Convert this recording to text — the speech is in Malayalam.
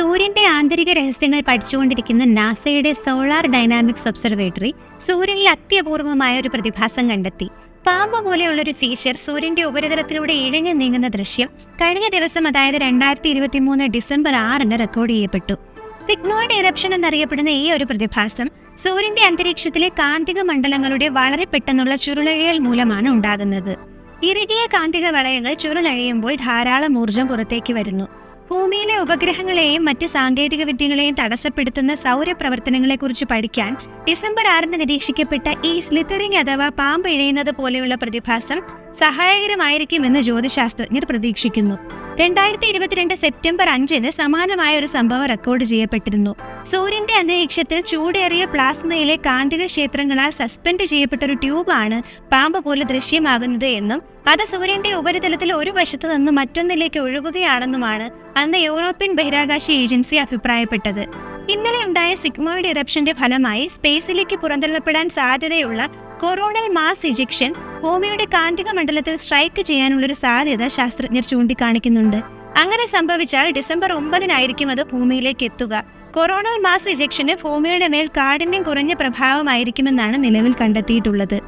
സൂര്യന്റെ ആന്തരിക രഹസ്യങ്ങൾ പഠിച്ചുകൊണ്ടിരിക്കുന്ന നാസയുടെ സോളാർ ഡൈനാമിക്സ് ഒബ്സർവേറ്ററി സൂര്യനിൽ അത്യപൂർവമായ ഒരു പ്രതിഭാസം കണ്ടെത്തി. പാമ്പ് പോലെയുള്ള ഒരു ഫീച്ചർ സൂര്യന്റെ ഉപരിതലത്തിലൂടെ ഇഴഞ്ഞു നീങ്ങുന്ന ദൃശ്യം കഴിഞ്ഞ ദിവസം അതായത് രണ്ടായിരത്തി ഇരുപത്തി മൂന്ന് ഡിസംബർ ആറിന് റെക്കോർഡ് ചെയ്യപ്പെട്ടു. സിഗ്നോയിഡ് ഇറപ്ഷൻ എന്നറിയപ്പെടുന്ന ഈ ഒരു പ്രതിഭാസം സൂര്യന്റെ അന്തരീക്ഷത്തിലെ കാന്തിക മണ്ഡലങ്ങളുടെ വളരെ പെട്ടെന്നുള്ള ചുരുളഴിയൽ മൂലമാണ് ഉണ്ടാകുന്നത്. ഇറുകിയ കാന്തിക വളയങ്ങൾ ചുരുളഴിയുമ്പോൾ ധാരാളം ഊർജം പുറത്തേക്ക് വരുന്നു. ഭൂമിയിലെ ഉപഗ്രഹങ്ങളെയും മറ്റ് സാങ്കേതിക വിദ്യകളെയും തടസ്സപ്പെടുത്തുന്ന സൗരപ്രവർത്തനങ്ങളെക്കുറിച്ച് പഠിക്കാൻ ഡിസംബർ ആറിന് നിരീക്ഷിക്കപ്പെട്ട ഈ സ്ലിത്തറിംഗ് അഥവാ പാമ്പ് ഇഴയുന്നത് പോലെയുള്ള പ്രതിഭാസം സഹായകരമായിരിക്കുമെന്ന് ജ്യോതിശാസ്ത്രജ്ഞർ പ്രതീക്ഷിക്കുന്നു. രണ്ടായിരത്തി ഇരുപത്തിരണ്ട് സെപ്റ്റംബർ അഞ്ചിന് സമാനമായ ഒരു സംഭവം റെക്കോർഡ് ചെയ്യപ്പെട്ടിരുന്നു. സൂര്യന്റെ അന്തരീക്ഷത്തിൽ ചൂടേറിയ പ്ലാസ്മയിലെ കാന്തിക ക്ഷേത്രങ്ങളാൽ സസ്പെൻഡ് ചെയ്യപ്പെട്ട ഒരു ട്യൂബാണ് പാമ്പ് പോലെ ദൃശ്യമാകുന്നത് എന്നും അത് സൂര്യന്റെ ഉപരിതലത്തിൽ ഒരു വശത്തു നിന്ന് മറ്റൊന്നിലേക്ക് ഒഴുകുകയാണെന്നുമാണ് അന്ന് യൂറോപ്യൻ ബഹിരാകാശ ഏജൻസി അഭിപ്രായപ്പെട്ടത്. ഇന്നലെ ഉണ്ടായ സിഗ്മോയിഡ് ഇറപ്ഷന്റെ ഫലമായി സ്പേസിലേക്ക് പുറന്തള്ളപ്പെടാൻ സാധ്യതയുള്ള കൊറോണൽ മാസ് ഇജക്ഷൻ ഭൂമിയുടെ കാന്തിക മണ്ഡലത്തിൽ സ്ട്രൈക്ക് ചെയ്യാനുള്ളൊരു സാധ്യത ശാസ്ത്രജ്ഞർ ചൂണ്ടിക്കാണിക്കുന്നുണ്ട്. അങ്ങനെ സംഭവിച്ചാൽ ഡിസംബർ ഒമ്പതിനായിരിക്കും അത് ഭൂമിയിലേക്ക് എത്തുക. കൊറോണൽ മാസ് ഇജക്ഷന് ഭൂമിയുടെ മേൽ കാഠിന്യം കുറഞ്ഞ പ്രഭാവമായിരിക്കുമെന്നാണ് നിലവിൽ കണ്ടെത്തിയിട്ടുള്ളത്.